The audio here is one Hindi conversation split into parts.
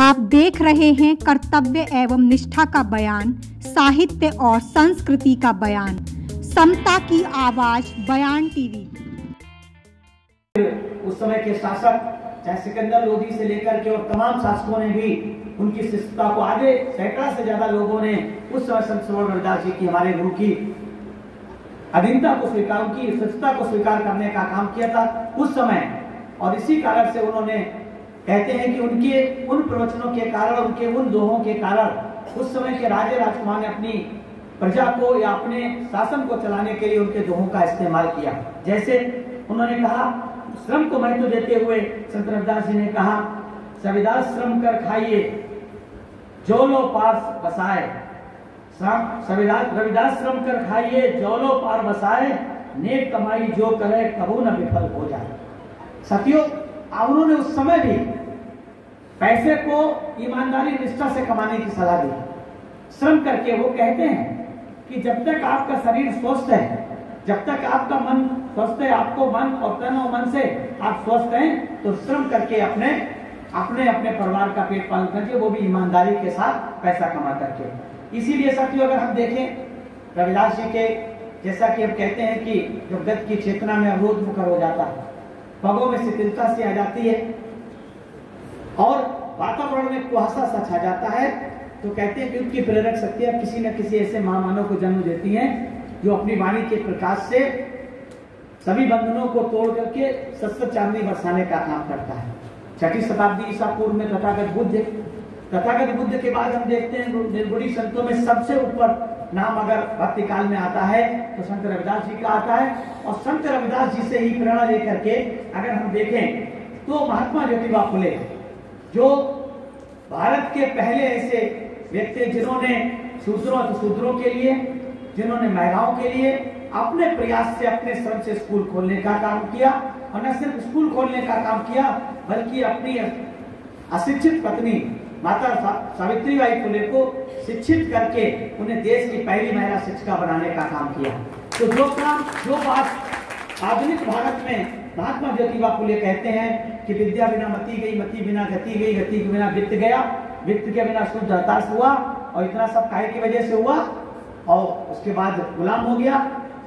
आप देख रहे हैं कर्तव्य एवं निष्ठा का बयान, साहित्य और संस्कृति का बयान। समता की आवाज़, बयान टीवी। उस समय के शासक, चाहे सिकंदर लोधी से लेकर के और तमाम शासकों ने भी उनकी शिष्टता को आगे सैकड़ा से ज़्यादा लोगों ने उस समय संत सरोवर रविदास जी की, हमारे गुरु की अधीनता को स्वीकार की शिष्टता को स्वीकार करने का काम किया था उस समय। और इसी कारण से उन्होंने कहते हैं कि उनके, उन प्रवचनों के कारण, उनके, उन दोहों के कारण उस समय के राजे राजकुमार ने अपनी प्रजा को या अपने शासन को चलाने के लिए उनके दोहों का इस्तेमाल किया। जैसे उन्होंने कहा, श्रम को महत्व देते हुए संत रविदास जी ने कहा, सविदास, श्रम कर खाइए, जो लो पास बसाए। सविदास, रविदास, श्रम कर खाइए, जो लो पार बसाए। नेक कमाई जो करे, कबू न विफल हो जाए। सतियों उन्होंने उस समय भी पैसे को ईमानदारी, निष्ठा से कमाने की सलाह दी। श्रम करके वो कहते हैं कि जब तक आपका शरीर स्वस्थ है, जब तक आपका मन स्वस्थ है, आपको मन और तन और मन से आप स्वस्थ हैं तो श्रम करके अपने अपने अपने परिवार का पेट पालन करके वो भी ईमानदारी के साथ पैसा कमा करके। इसीलिए साथियों, अगर हम देखें, रविदास जी के, जैसा कि हम कहते हैं कि जो गत की चेतना में अवरोध मुकर हो जाता है। पगों में शिथिलता से आ जाती है। और वातावरण में कुहासा सा छा जाता है। तो कहते हैं कि उनकी प्रेरक शक्तियाँ किसी न किसी ऐसे महामानव को जन्म देती हैं, जो अपनी वाणी के प्रकाश से सभी बंधनों को तोड़ करके सत्य चांदनी बरसाने का काम करता है। छठी शताब्दी ईसा पूर्व में तथागत बुद्ध तथागत बुद्ध के बाद हम देखते हैं निर्गुणी संतों में सबसे ऊपर नाम अगर भक्ति काल में आता है तो संत रविदास जी का आता है। और संत रविदास जी से ही प्रेरणा लेकर के अगर हम देखें तो महात्मा ज्योतिबा फुले, जो भारत के पहले ऐसे व्यक्ति जिन्होंने शूद्रों शूद्रों के लिए, जिन्होंने महिलाओं के लिए अपने प्रयास से अपने श्रम से स्कूल खोलने का काम किया, और न सिर्फ़ स्कूल खोलने का काम किया, बल्कि अपनी अशिक्षित पत्नी माता सावित्री बाई फुले को शिक्षित करके उन्हें देश की पहली महिला शिक्षिका बनाने का काम किया। तो जो काम, जो बात आधुनिक भारत में महात्मा ज्योतिबा फुले कहते हैं कि विद्या बिना मती गई, मती बिना गति गई, गति के बिना वित्त गया, वित्त के बिना शुद्ध हताश हुआ और इतना सब काय की वजह से हुआ और उसके बाद गुलाम हो गया।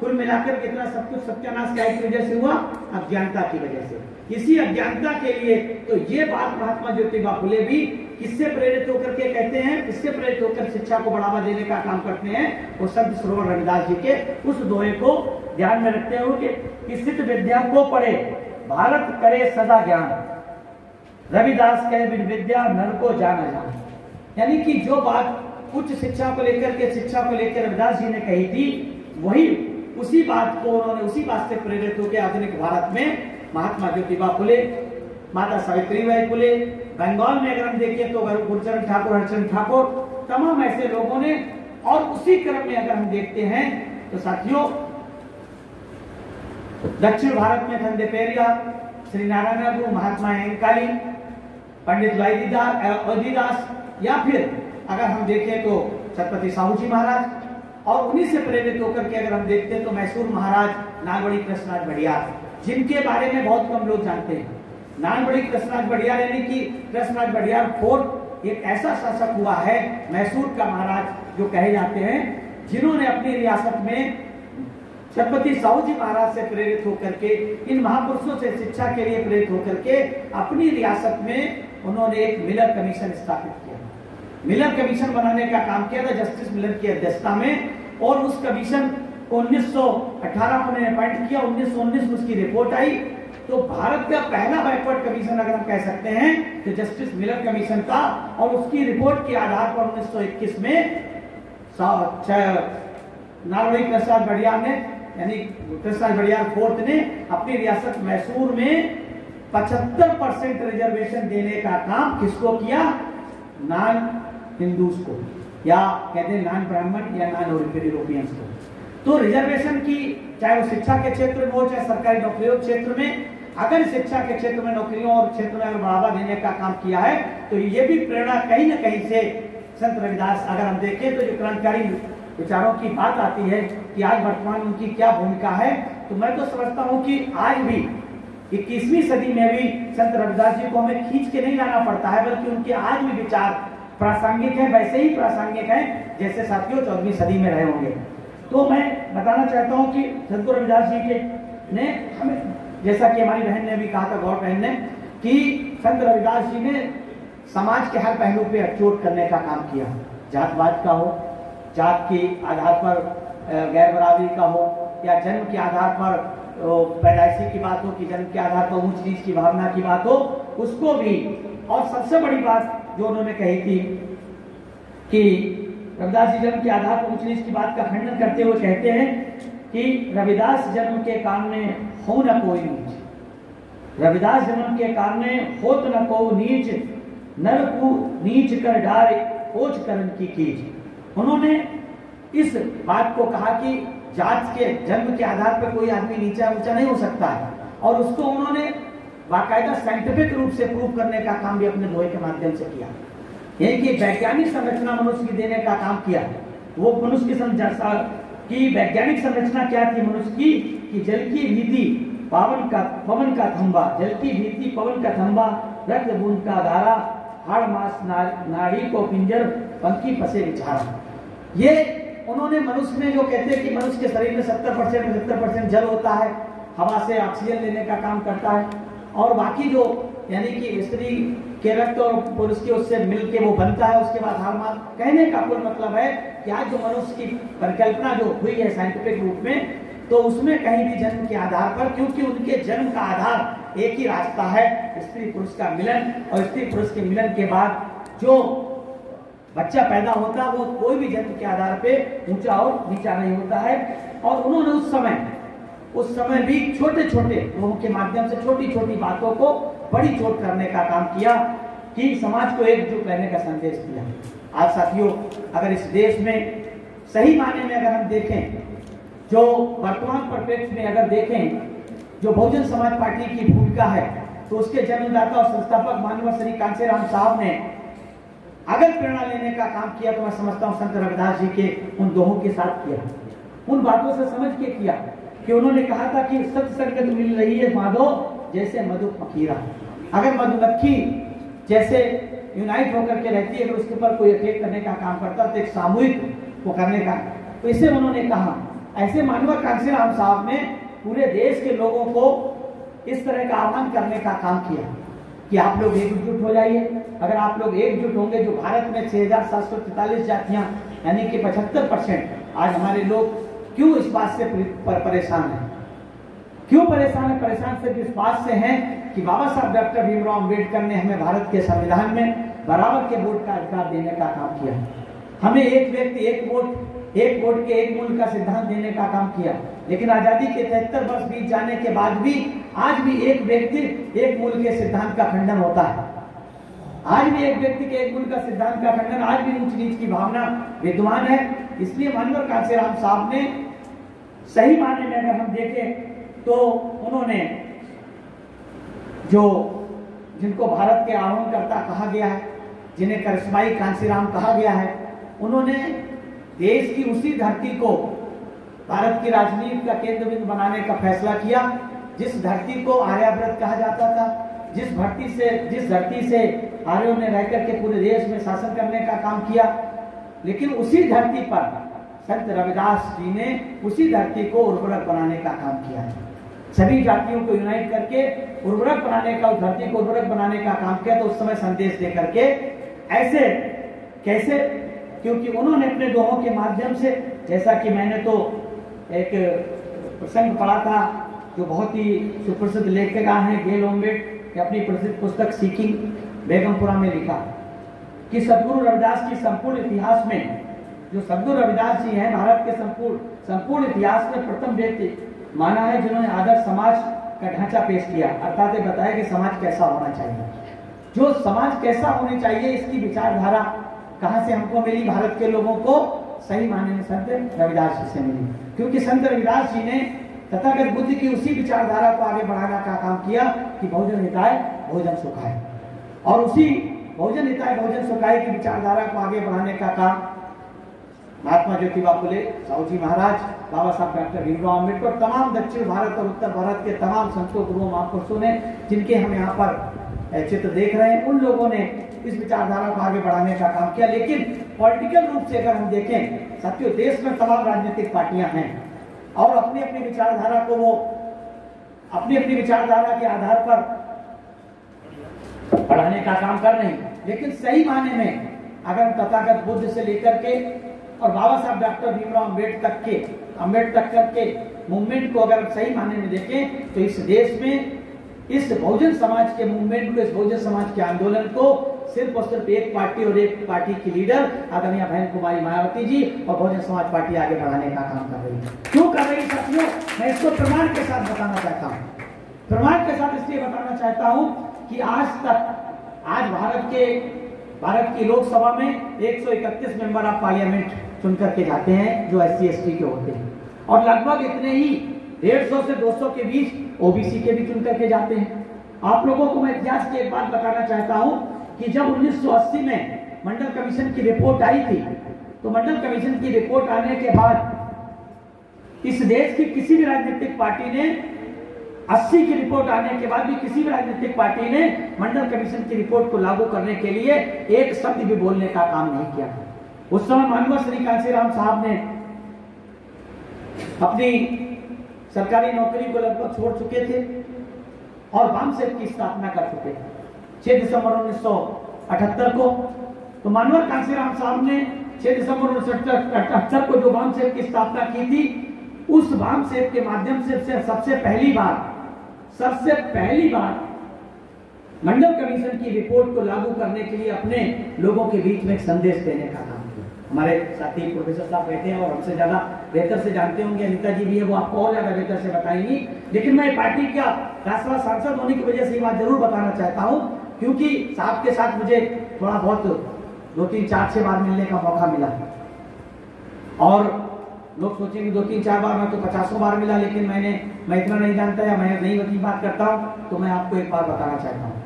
कुल मिलाकर कितना सब कुछ सत्यानाश काय की वजह से हुआ? अज्ञानता की वजह से। इसी अज्ञानता के लिए तो ये बात महात्मा ज्योतिबा फुले भी किससे प्रेरित होकर के कहते हैं किससे प्रेरित होकर शिक्षा को बढ़ावा देने का काम करते हैं, वो संत सरोवर रविदास जी के उस दोहे को ध्यान में रखते हुए कि सिद्ध विद्या को पढ़े, भारत करे सदा ज्ञान। रविदास कहे, बिन विद्या नर को जाना जान। यानी कि जो बात उच्च शिक्षा को लेकर के शिक्षा को लेकर रविदास जी ने कही थी, वही उसी बात को उन्होंने उसी बात से प्रेरित होकर आधुनिक भारत में महात्मा ज्योतिबा फुले, माता सावित्री बाई फुले बंगाल में अगर हम देखें तो गुरचरण ठाकुर हरचंद ठाकुर, तमाम ऐसे लोगों ने, और उसी क्रम में अगर हम देखते हैं तो साथियों, दक्षिण भारत में धंधे पेरिया, श्री नारायण गुरु महात्मा काली पंडित वैदिदास या फिर अगर हम देखें तो छत्रपति साहू जी महाराज, और उन्हीं से प्रेरित होकर के अगर हम देखते हैं तो मैसूर महाराज, नागवड़ी कृष्णराज बढ़िया जिनके बारे में बहुत कम लोग जानते हैं। नानबड़ी कृष्णराज बढ़ियार यानी कि कृष्णराज बढ़ियार फोर्थ एक ऐसा शासक हुआ है, मैसूर का महाराज जो कहे जाते हैं, जिन्होंने अपनी रियासत में छत्रपति साहू जी महाराज से प्रेरित होकर के, इन महापुरुषों से शिक्षा के लिए प्रेरित होकर के अपनी रियासत में उन्होंने एक मिलर कमीशन स्थापित किया। मिलर कमीशन बनाने का काम किया था, जस्टिस मिलर की अध्यक्षता में, और उस कमीशन को 1918 में अपॉइंट किया। 1919 में उसकी रिपोर्ट आई। तो भारत का पहला बैकवर्ड कमीशन अगर हम कह सकते हैं तो जस्टिस मिलर कमीशन का, और उसकी रिपोर्ट के आधार पर 1921 में नारवड़ी प्रसाद बड़ियार ने, यानी प्रसाद बड़ियार फोर्थ ने, अपनी रियासत मैसूर में 75 परसेंट रिजर्वेशन देने का काम किसको किया? नॉन हिंदूज को, या कहते हैं नॉन ब्राह्मण या नॉन यूरोपियंस को। तो रिजर्वेशन की, चाहे वो शिक्षा के क्षेत्र में हो, चाहे सरकारी नौकरियों क्षेत्र में अगर शिक्षा के क्षेत्र में नौकरियों और क्षेत्र में अगर बढ़ावा देने का काम किया है तो ये भी प्रेरणा कहीं ना कहीं से संत रविदास, अगर हम देखें तो जो क्रांतिकारी विचारों की बात आती है कि आज वर्तमान उनकी क्या भूमिका है तो मैं तो समझता हूँ कि आज भी इक्कीसवीं सदी में भी संत रविदास जी को हमें खींच के नहीं लाना पड़ता है, बल्कि उनके आज भी विचार प्रासंगिक है, वैसे ही प्रासंगिक है, जैसे साथियों चौदहवीं सदी में रहे होंगे। तो मैं बताना चाहता हूँ कि संत रविदास जी के ने हमें जैसा कि हमारी बहन ने भी कहा था, गौर बहन ने, कि संत रविदास जी ने समाज के हर पहलू पे अचोट करने का काम किया जातवाद का हो, जात के आधार पर गैर बराबरी का हो, या जन्म के आधार पर पैदाइशी की बात हो, कि जन्म के आधार पर ऊंच नीच की भावना की बात हो, उसको भी। और सबसे बड़ी बात जो उन्होंने कही थी, कि रविदास जी जन्म के आधार पर ऊंच नीच की बात का खंडन करते हुए कहते हैं कि रविदास जन्म के कारण हो न कोई रविदास जन्म के कारण हो तो न को नीच, नर को नीच कर डारे खोज करन की कीज उन्होंने इस बात को कहा कि जात के जन्म के आधार पर कोई आदमी नीचा ऊँचा नहीं हो सकता है। और उसको उन्होंने बाकायदा साइंटिफिक रूप से प्रूव करने का काम भी अपने दोहे के माध्यम से किया। वैज्ञानिक संरचना मनुष्य की देने का काम किया। वो मनुष्य की की वैज्ञानिक संरचना क्या थी मनुष्य की? कि जल की भीति पावन का, पवन का थंबा, जल की भीति पवन का थंबा, रक्त बूंद का धारा, हाड़ मास नाड़ी को पिंजर, पंखी फसे विचारा। ये उन्होंने मनुष्य में जो कहते हैं कि मनुष्य के शरीर में सत्तर परसेंट, पचहत्तर परसेंट जल होता है, हवा से ऑक्सीजन लेने का काम करता है। और बाकी जो, यानी कि स्त्री के रक्त और पुरुष के उससे मिलके वो बनता है, उसके बाद हार्मोन कहने का कुल मतलब है कि आज जो मनुष्य की परिकल्पना जो हुई है साइंटिफिक रूप में तो उसमें कहीं भी जन्म के आधार पर, क्योंकि उनके जन्म का आधार एक ही रास्ता है, स्त्री पुरुष का मिलन। और स्त्री पुरुष के मिलन के बाद जो बच्चा पैदा होता है, वो कोई भी जन्म के आधार पे ऊँचा और नीचा नहीं होता है। और उन्होंने उस समय उस समय भी छोटे छोटे लोगों के माध्यम से छोटी छोटी बातों को बड़ी चोट करने का काम किया कि समाज को एकजुट रहने का संदेश दिया। आज साथियों, अगर इस देश में सही मायने में अगर हम देखें, जो वर्तमान परिप्रेक्ष्य में अगर देखें, जो बहुजन समाज पार्टी की भूमिका है तो उसके जन्मदाता और संस्थापक मानव श्री कांसेराम साहब ने अगर प्रेरणा लेने का काम किया तो मैं समझता हूँ संत रविदास जी के उन दोहों के साथ किया। उन बातों से समझ के किया कि उन्होंने कहा था कि सत्संगत मिल रही है माधो जैसे मधु फकीरा। अगर मधुमक्खी जैसे यूनाइट होकर के रहती है, अगर उसके ऊपर कोई अटैक करने का काम करता तो एक सामूहिक को करने का। तो इसे उन्होंने कहा। ऐसे मानव कांसीराम साहब ने पूरे देश के लोगों को इस तरह का आह्वान करने का काम किया कि आप लोग एकजुट हो जाइए। अगर आप लोग एकजुट होंगे, जो भारत में छह हज़ार सात सौ तैतालीस जातियाँ, यानी कि पचहत्तर परसेंट, आज हमारे लोग क्यों इस बात से परेशान है? क्यों परेशान है? परेशान सिर्फ़ इस बात से हैं कि बाबा साहब डॉक्टर भीमराव अंबेडकर ने हमें भारत के संविधान में बराबर के वोट का अधिकार देने का काम किया हमें एक व्यक्ति, एक वोट एक वोट के एक मूल का सिद्धांत देने का काम किया। लेकिन आज़ादी के तिहत्तर वर्ष बीत जाने के बाद भी आज भी एक व्यक्ति, एक मूल के सिद्धांत का खंडन होता है। आज भी एक व्यक्ति के एक मूल का सिद्धांत का खंडन आज भी ऊंच नीच की भावना विद्वान है। इसलिए मानवर कांसेराम साहब ने सही माने में अगर हम देखें तो उन्होंने जो जिनको भारत के करता कहा गया है, जिन्हें करिश्माई कांसीराम कहा गया है, उन्होंने देश की उसी धरती को भारत की राजनीति का केंद्र बिंदु बनाने का फैसला किया, जिस धरती को आर्याव्रत कहा जाता था, जिस धरती से, जिस धरती से आर्यों ने रहकर के पूरे देश में शासन करने का काम किया। लेकिन उसी धरती पर संत रविदास जी ने उसी धरती को उर्वरक बनाने का काम किया है। सभी जातियों को यूनाइट करके उर्वरक बनाने का, उस धरती को उर्वरक बनाने का काम किया तो उस समय संदेश दे करके ऐसे कैसे, क्योंकि उन्होंने अपने दोहों के माध्यम से, जैसा कि मैंने तो एक प्रसंग पढ़ा था, जो बहुत ही सुप्रसिद्ध लेखक हैं, गेल ओम्बेट ने अपनी प्रसिद्ध पुस्तक सीकिंग बेगमपुरा में लिखा कि सदगुरु रविदास की संपूर्ण इतिहास में, जो सदगुरु रविदास जी हैं, भारत के संपूर्ण संपूर्ण इतिहास में प्रथम व्यक्ति माना है जिन्होंने आदर्श समाज का ढांचा पेश किया, अर्थात ये बताया कि समाज कैसा होना चाहिए। जो समाज कैसा होना चाहिए, इसकी विचारधारा कहाँ से हमको मिली? भारत के लोगों को सही माने में संत रविदास जी से मिली। क्योंकि संत रविदास जी ने तथागत बुद्ध की उसी विचारधारा को आगे बढ़ाने का काम किया कि बहुजन हिताय भोजन सुखाए और उसी बहुजन हिताय बहुजन सुखाए की विचारधारा को आगे बढ़ाने का काम महात्मा ज्योतिबा फुले साहू जी महाराज, बाबा साहब डॉक्टर भीमराव अंबेडकर तमाम दक्षिण भारत और उत्तर भारत के तमाम संतों, गुरुओं, महापुरुषों ने जिनके हम यहाँ पर चित्र देख रहे हैं, उन लोगों ने इस विचारधारा को आगे बढ़ाने का काम किया। लेकिन पॉलिटिकल रूप से अगर हम देखें, साथियों, देश में तमाम राजनीतिक पार्टियाँ हैं और अपनी अपनी विचारधारा को वो अपनी अपनी विचारधारा के आधार पर बढ़ाने का काम कर रहे हैं। लेकिन सही माने में अगर हम तथागत बुद्ध से लेकर के और बाबा साहब डॉक्टर भीमराव अंबेडकर के अंबेडकर के मूवमेंट को अगर सही मायने में देखें तो इस देश में, इस बहुजन समाज के मूवमेंट को, इस बहुजन समाज के आंदोलन को सिर्फ़ और सिर्फ़ एक पार्टी और एक पार्टी की लीडर आदरणीय बहन कुमारी मायावती जी और बहुजन समाज पार्टी आगे बढ़ाने का काम कर रही है। क्यों कर रही साथियों? मैं इसको प्रमाण के साथ बताना चाहता हूँ। प्रमाण के साथ इसलिए बताना चाहता हूँ कि आज तक, आज भारत के भारत की लोकसभा में 131 मेंबर ऑफ़ पार्लियामेंट चुन करके जाते हैं, जो एस सी के होते हैं। और लगभग इतने ही डेढ़ सौ से 200 के बीच ओबीसी के भी चुन करके जाते हैं। आप लोगों को मैं इतिहास की एक बात बताना चाहता हूँ कि जब 1980 में मंडल कमीशन की रिपोर्ट आई थी तो मंडल कमीशन की रिपोर्ट आने के बाद इस देश की किसी भी राजनीतिक पार्टी ने 80 की रिपोर्ट आने के बाद भी किसी भी राजनीतिक पार्टी ने मंडल कमीशन की रिपोर्ट को लागू करने के लिए एक शब्द भी बोलने का काम नहीं किया उस समय मानव श्री कांसीराम साहब ने अपनी सरकारी नौकरी को लगभग छोड़ चुके थे और वाम की स्थापना कर चुके थे, छह दिसंबर उन्नीस सौ अठहत्तर को। तो मानवर कांसीराम साहब ने छह दिसंबर उन्नीस सौ अठहत्तर को जो वाम सेठ की स्थापना की थी, उस वाम सेठ के माध्यम से सबसे पहली बार सबसे पहली बार मंडल कमीशन की रिपोर्ट को लागू करने के लिए अपने लोगों के बीच में संदेश देने का काम किया। हमारे साथी प्रोफेसर साहब बैठे हैं और हमसे ज़्यादा बेहतर से जानते होंगे, अनिता जी भी है, वो आपको और ज़्यादा बेहतर से बताएँगी। लेकिन मैं पार्टी का राष्ट्रवा सांसद होने की वजह से ये बात ज़रूर बताना चाहता हूँ, क्योंकि साहब के साथ मुझे थोड़ा बहुत दो तीन चार छह बार मिलने का मौका मिला। और लोग सोचेंगे दो तीन चार बार मैं तो पचासों बार मिला, लेकिन मैंने, मैं इतना नहीं जानता या मैं नहीं वकील बात करता हूँ तो मैं आपको एक बार बताना चाहता हूँ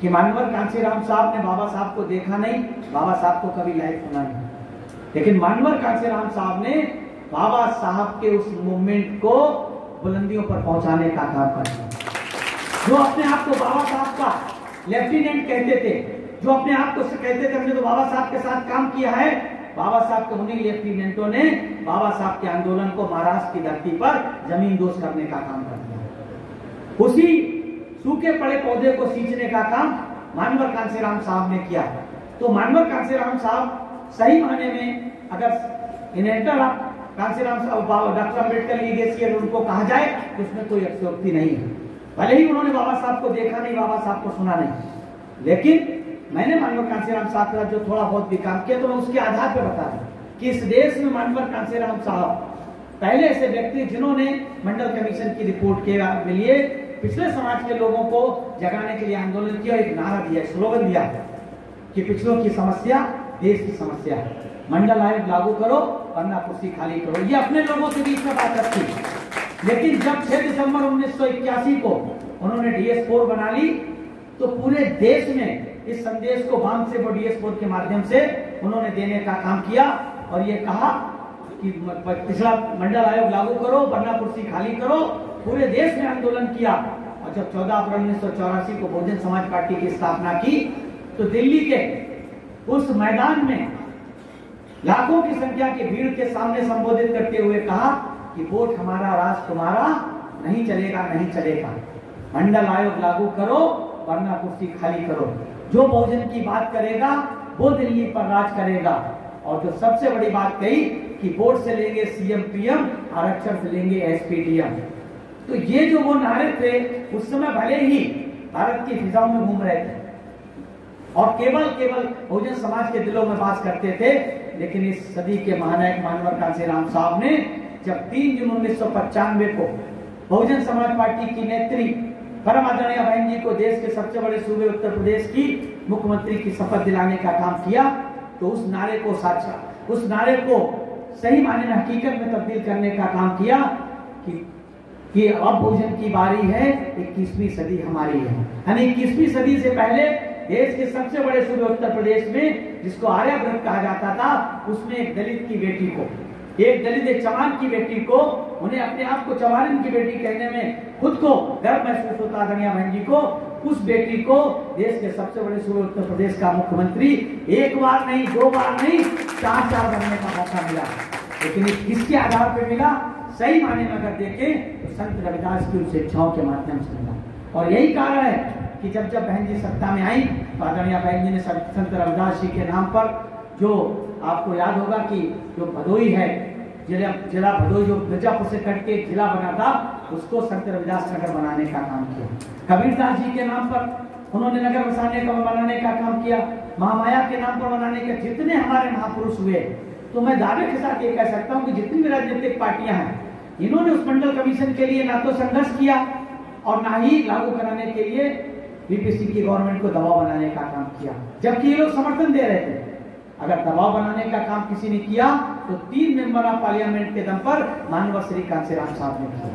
कि मानवर कांसीराम साहब ने बाबा साहब को देखा नहीं, बाबा साहब को कभी लाइव सुना नहीं। लेकिन मानवर कांसीराम साहब ने बाबा साहब के उस मूवमेंट को बुलंदियों पर पहुँचाने का काम कर दिया। जो अपने आप को बाबा साहब का लेफ्टिनेंट कहते थे, जो अपने आप को कहते थे, हमने तो बाबा साहब के साथ काम किया है बाबा साहब के उन्हीं लेफ्टिनेंटों ने बाबा साहब के आंदोलन को महाराष्ट्र की धरती पर ज़मीन दोष करने का काम कर दिया। उसी सूखे पड़े पौधे को सींचने का काम मानवर कांसीराम साहब ने किया तो मानवर कांसीराम साहब सही माने में अगर इनेटर कांसीराम साहब डॉक्टर अंबेडकर लीगेसी उनको कहा जाए तो उसमें कोई अक्षोक्ति नहीं है। भले ही उन्होंने बाबा साहब को देखा नहीं, बाबा साहब को सुना नहीं। लेकिन मैंने मानवर कांसीराम साहब का जो थोड़ा बहुत भी काम किया तो मैं उसके आधार पर बता रहा कि इस देश में मानवर कांसीराम साहब, पहले ऐसे व्यक्ति जिन्होंने मंडल कमीशन की रिपोर्ट के लिए पिछले समाज के लोगों को जगाने के लिए आंदोलन किया, एक नारा दिया स्लोगन दिया कि पिछलों की समस्या देश की समस्या है। मंडल आयोग लागू करो वरना कुर्सी खाली करो। ये अपने लोगों के बीच में बात रखी लेकिन जब 6 दिसंबर उन्नीस सौ इक्यासी को उन्होंने डीएस फोर बना ली तो पूरे देश में इस संदेश को वाम से डीएस फोर के माध्यम से उन्होंने देने का काम किया और ये कहा कि पिछला मंडल आयोग लागू करो वरना कुर्सी खाली करो, पूरे देश में आंदोलन किया। और जब 14 अप्रैल उन्नीस को बहुजन समाज पार्टी की स्थापना की तो दिल्ली के उस मैदान में लाखों की संख्या की भीड़ के सामने संबोधित करते हुए कहा कि वोट हमारा, राज तुम्हारा, नहीं चलेगा नहीं चलेगा। मंडल आयोग लागू करो वरना कुर्सी खाली करो। जो बहुजन की बात करेगा, वो दिल्ली पर राज करेगा। और जो सबसे बड़ी बात कही कि वोट से लेंगे सीएम पीएम आरक्षण से लेंगे एसपीडीएम तो ये जो वो नारे थे, उस समय भले ही भारत की फिजाओं में घूम रहे थे। और केवल केवल बहुजन समाज के दिलों में बास करते थे, लेकिन इस सदी के महानायक मानवर कांसी राम साहब ने जब तीन जून उन्नीस को बहुजन समाज पार्टी की नेत्री परम आदरणीय बहन जी को देश के सबसे बड़े सूबे उत्तर प्रदेश की मुख्यमंत्री की शपथ दिलाने का काम किया तो उस नारे को साचा, उस नारे को सही माने में हकीकत में तब्दील करने का काम किया कि कि अब भोजन की बारी है, इक्कीसवीं सदी हमारी है। यानी इक्कीसवीं सदी से पहले देश के सबसे बड़े सूबे उत्तर प्रदेश में, जिसको आर्यव्रत कहा जाता था, उसमें एक दलित की बेटी को, एक दलित एक चौहान की बेटी को उन्हें अपने आप को चौहान की बेटी कहने में खुद को गर्व महसूस होता धनिया बहन जी को, उस बेटी को। देश के सबसे बड़े सूबे उत्तर प्रदेश का मुख्यमंत्री एक बार नहीं, दो बार नहीं, चार चार बनने का मौका मिला। लेकिन किसके आधार पर मिला, सही माने में अगर देखें तो संत रविदास की उस इच्छाओं के माध्यम से मिला। और यही कारण है कि जब जब बहन जी सत्ता में आई तो आदरणीय बहन जी ने संत रविदास जी के नाम पर, जो आपको याद होगा कि जो भदोई है जिला जिला भदोई जो मिर्जापुर से कट के जिला बना था उसको संत रविदास नगर बनाने का काम किया। कबीरदास जी के नाम पर उन्होंने नगर बसाने का बनाने का काम किया। महामाया के नाम पर बनाने के जितने हमारे महापुरुष हुए तो मैं दावे के साथ ये कह सकता हूँ कि जितनी भी राजनीतिक पार्टियाँ हैं, इन्होंने उस मंडल कमीशन के लिए ना तो संघर्ष किया और ना ही लागू कराने के लिए बीपीसी की गवर्नमेंट को दबाव बनाने का काम किया। जबकि ये लोग समर्थन दे रहे थे। अगर दबाव बनाने का काम किसी ने किया तो तीन मेंबर ऑफ़ पार्लियामेंट के दम पर मानव श्री कांसीराम साहब ने किया।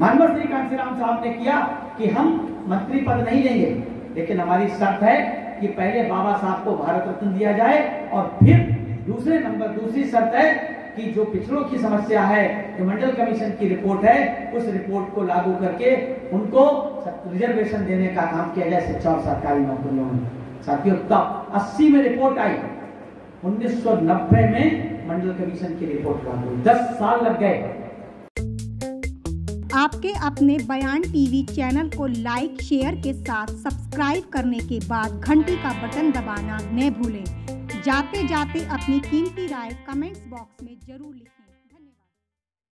मानव श्री कांसीराम साहब ने किया कि हम मंत्री पद नहीं लेंगे, लेकिन हमारी शर्त है कि पहले बाबा साहब को भारत रत्न दिया जाए और फिर दूसरे नंबर, दूसरी शर्त है कि जो पिछड़ों की समस्या है, जो मंडल कमीशन की रिपोर्ट है, उस रिपोर्ट को लागू करके उनको रिजर्वेशन देने का काम किया जाए शिक्षा और सरकारी नौकरियों में। साथियों, तब अस्सी में रिपोर्ट आई। 1990 में मंडल कमीशन की रिपोर्ट हुई दस साल लग गए। आपके अपने बयान टीवी चैनल को लाइक, शेयर के साथ सब्सक्राइब करने के बाद घंटी का बटन दबाना न भूलें। जाते जाते अपनी कीमती राय कमेंट्स बॉक्स में ज़रूर लिखें।